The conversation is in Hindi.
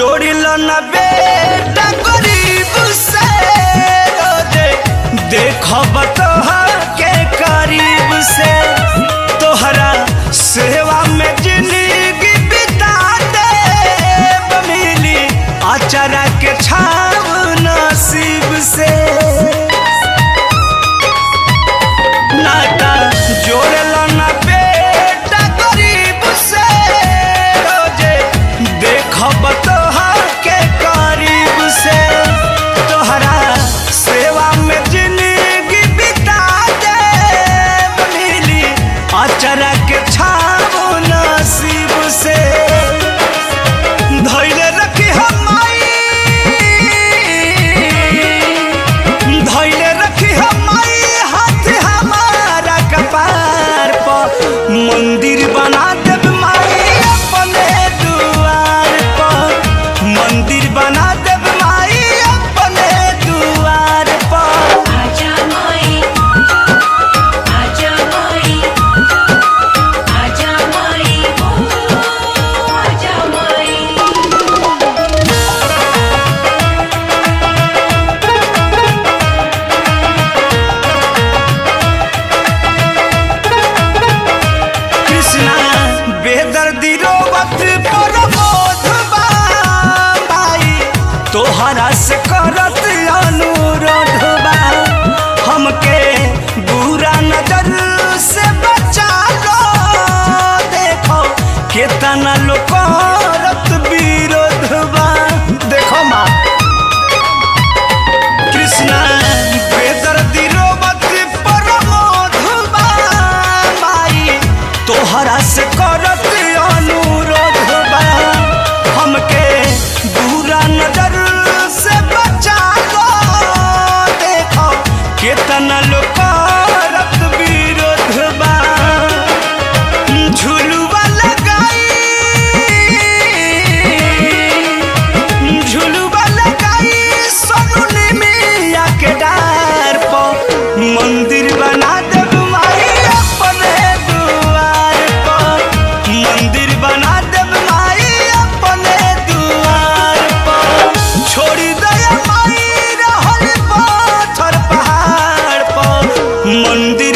जोड़ी लो नबे बना देव माई अपने दुआर पर। आजा माई आजा माई आजा माई आजा माई। कृष्णा बेदर्दी रोवत पर हरास करत one day.